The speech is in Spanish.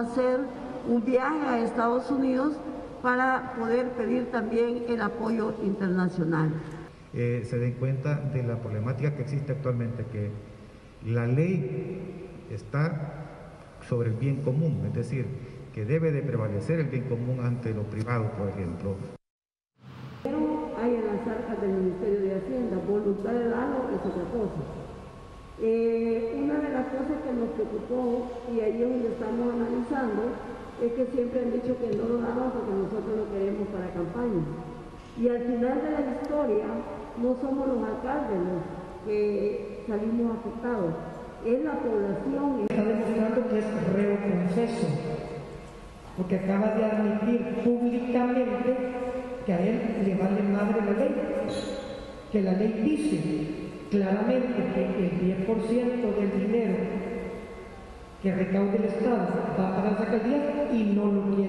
hacer un viaje a Estados Unidos para poder pedir también el apoyo internacional. Eh, se den cuenta de la problemática que existe actualmente, que la ley está sobre el bien común, es decir, que debe de prevalecer el bien común ante lo privado, por ejemplo. Pero hay en las arcas del Ministerio de Hacienda, voluntad de darlo es otra cosa. Eh, una de las cosas que nos preocupó, y ahí es donde estamos analizando, es que siempre han dicho que no lo damos porque nosotros lo queremos para campaña. Y al final de la historia, no somos los alcaldes que salimos afectados, es la población. Está demostrando que es reo confeso, porque acaba de admitir públicamente que a él le vale madre la ley, que la ley dice claramente que el 10% del que recaude el Estado para las alcaldías y no lo quiere.